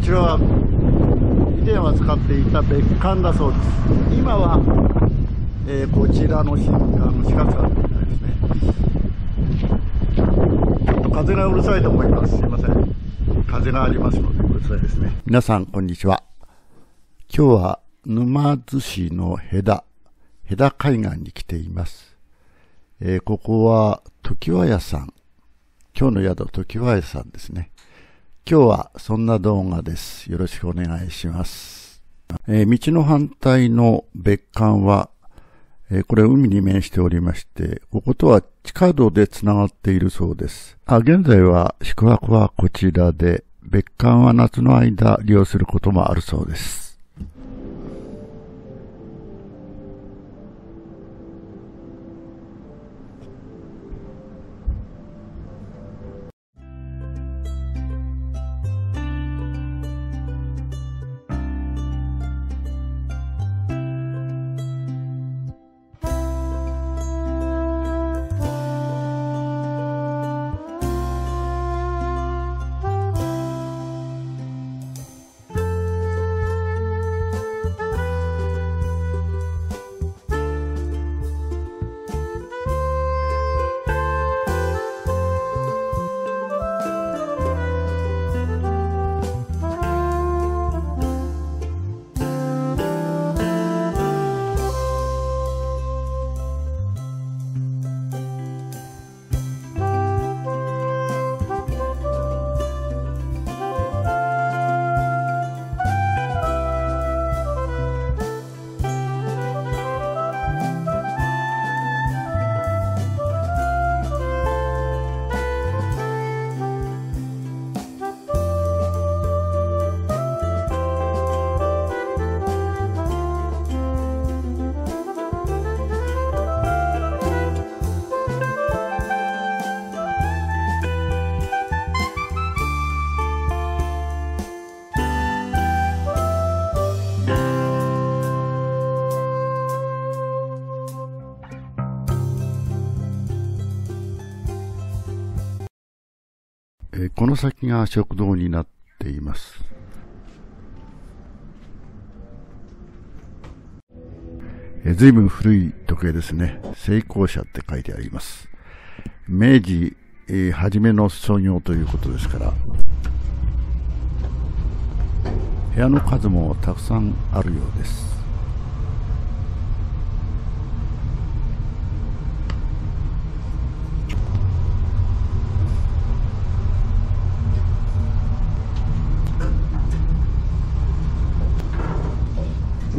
こちらは以前は使っていた別館だそうです。今は、えーこちらの新館の近くだったみたいですね。ちょっと風がうるさいと思います。すいません。風がありますのでうるさいですね。皆さんこんにちは。今日は沼津市の戸田戸田海岸に来ています、えーここは常盤屋さん。今日の宿常盤屋さんですね。今日はそんな動画です。よろしくお願いします。えー道の反対の別館は、えーこれ海に面しておりまして、こことは地下道で繋がっているそうです。あ現在は宿泊はこちらで、別館は夏の間利用することもあるそうです。この先が食堂になっています。え随分古い時計ですね。成功者って書いてあります。明治、えー初めの創業ということですから、部屋の数もたくさんあるようです。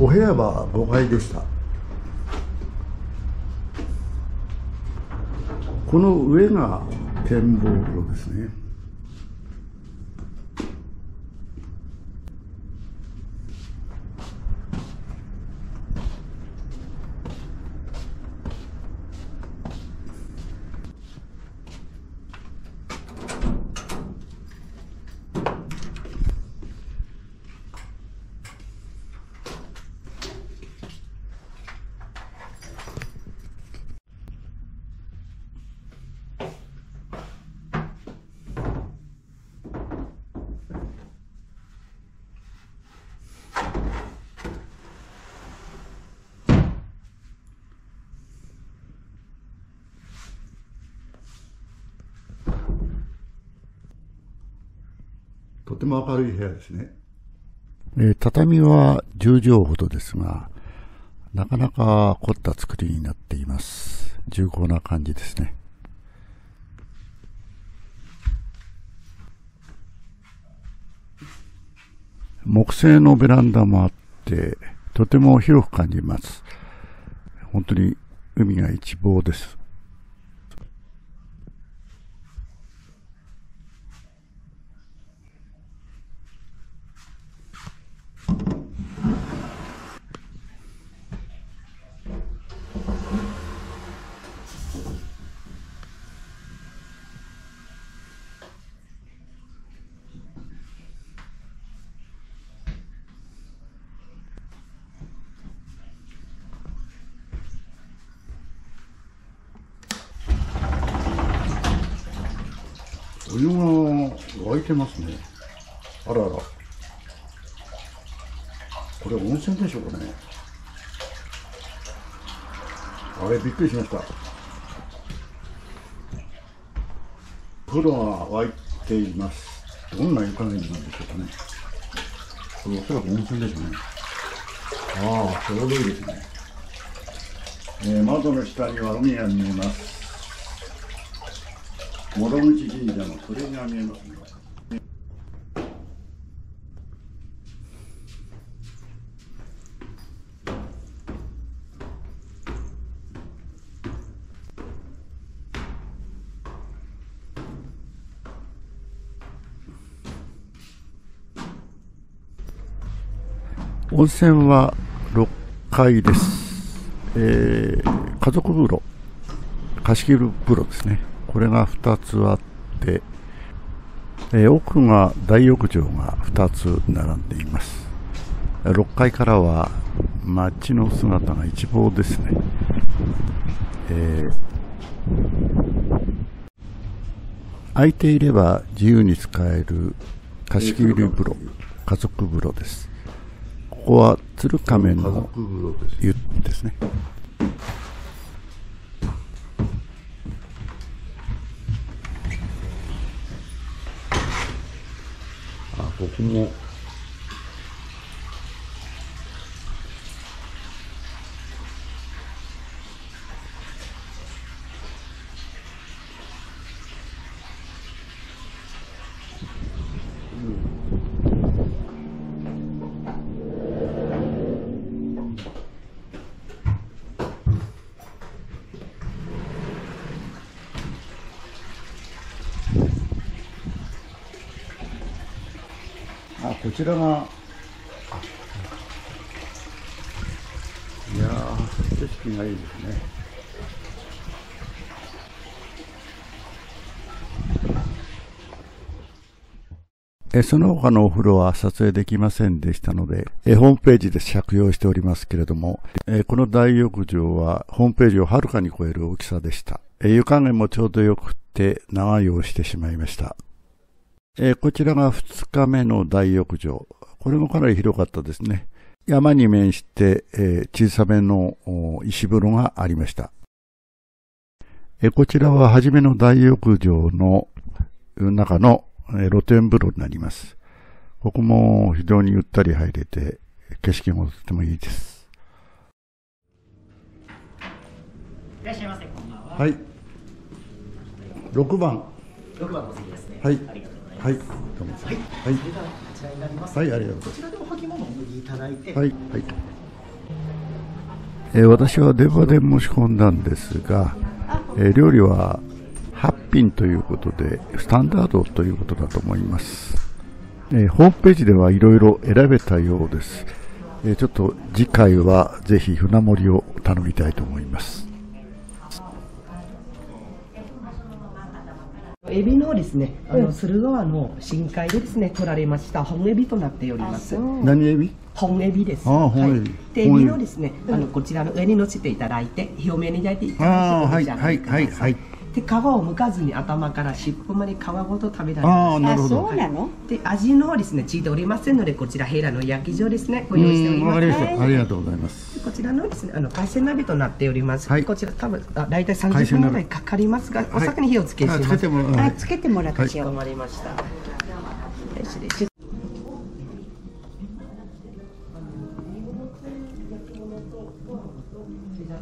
お部屋は5階でした。この上が展望風呂ですね。とても明るい部屋ですね。えー畳は10畳ほどですが、なかなか凝った作りになっています。重厚な感じですね。木製のベランダもあって、とても広く感じます。本当に海が一望です。お湯が沸いてますね。あらあら。これ温泉でしょうかね。あれびっくりしました。風呂が沸いています。どんな湯加減なんでしょうかね。これおそらく温泉でしょうね。ああちょうどいいですね、えー窓の下には海が見えます諸口神社の鳥が見えますね温泉は6階です、えー家族風呂。貸し切る風呂ですね。これが2つあって、えー奥が大浴場が2つ並んでいます。6階からは街の姿が一望ですね、えー空いていれば自由に使える貸し切り風呂家族風呂です。ここは鶴亀の湯ですね。あここもこちらがいやー景色がいいですねえその他のお風呂は撮影できませんでしたので、えホームページで借用しておりますけれども、えこの大浴場はホームページをはるかに超える大きさでした。え湯加減もちょうどよくって長湯をしてしまいました。えーこちらが2日目の大浴場。これもかなり広かったですね。山に面して、えー小さめのお石風呂がありました。えーこちらは初めの大浴場の中の、えー露天風呂になります。ここも非常にゆったり入れて、景色もとてもいいです。いらっしゃいませ、こんばんは。はい。6番。6番の席ですね。はいありがとう。はい。どうも。はい。それではこちらになります。はい、ありがとうございますこちらでお履物をお脱ぎいただいて、はい、はい。えー私は電話で申し込んだんですが、えー料理は8品ということで、スタンダードということだと思います。えーホームページではいろいろ選べたようです。えーちょっと次回はぜひ船盛りを頼みたいと思います。エビのですね、あの駿河湾の深海でですね、取られました本エビとなっております。何エビ？本エビです。ああ本エビ。はい、で、エビ。ビのですね、あのこちらの上に乗せていただいて、表面に焼いていたああだいて、お召し上がりくださはいはいはいで、皮を剥かずに頭から尻尾まで皮ごと食べられああ、ます。なるほど。そうなの？で、味の方ですね、ついておりませんので、こちらヘラの焼き状ですね、ご用意しております。ありがとうございます。こちらのですね、あの海鮮鍋となっております。はいこちら多分あ大体30海鮮鍋分ぐらいかかりますが、お先に火をつけしあます。つけてもらうあ、つけてもらってしよう。かしこまりました。失礼しなん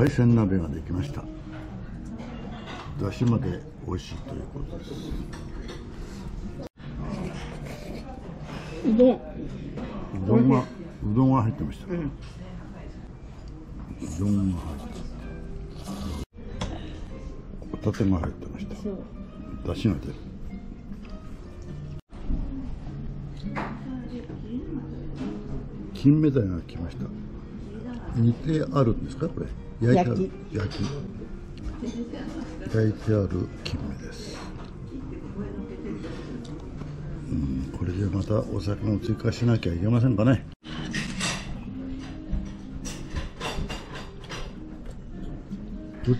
海鮮鍋ができました。だしまで美味しいということです。うどん。うどんがうどんが入ってました、うどん。が入ってホタテが入ってました。だしが出る。金目鯛が来ました。煮てあるんですかこれ焼いてある焼き。焼いてある金目です。うんこれでまたお酒も追加しなきゃいけませんかね。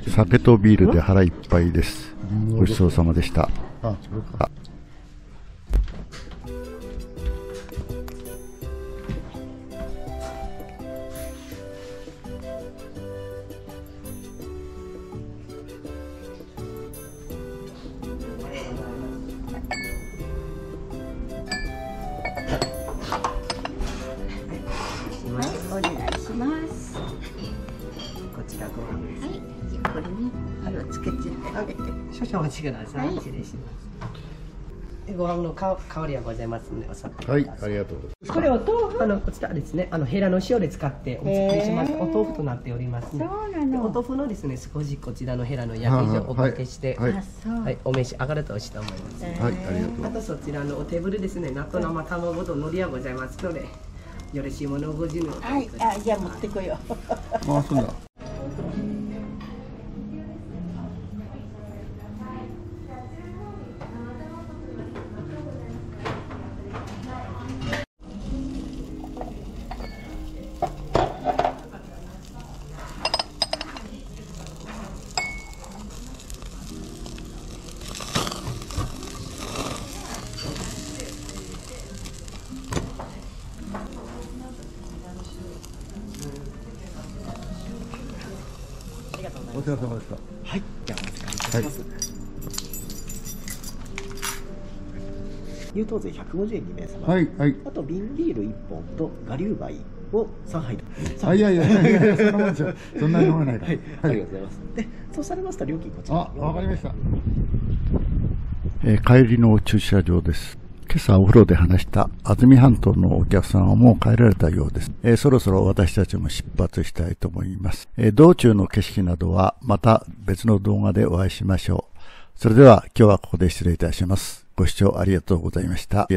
酒とビールで腹いっぱいです。ごちそうさまでした。あこれね、色つけてあげて。少々お待ちください、はい失礼しますでご飯の香香りはございますのでお酒はいありがとうございます。これお豆腐あのこちらですねあのヘラの塩で使ってお作りしましたお豆腐となっておりますね。そうなでおの。豆腐のですね少しこちらのヘラの焼き状をおかけしてはいあ、そう。はい、お召し上がると美味しいと思います。はいありがとう。あとそちらのおテーブルですね、納豆生卵と海苔はございますので、よろしいものをご自由におはい、あ、じゃあ持ってこよう。あそうだお疲れ様でしたはいじゃあお預かりいたします、優等税150円2名様、はいはい。あと瓶ビール1本と我流梅を3杯あいやいやいやいやそんなもんですよそんなに飲めないから。はい、ありがとうございます。でそうされますと料金こちら。あ、わかりました。えー帰りの駐車場です。今朝お風呂で話した安住半島のお客さんはもう帰られたようです。えーそろそろ私たちも出発したいと思います。えー道中の景色などはまた別の動画でお会いしましょう。それでは今日はここで失礼いたします。ご視聴ありがとうございました。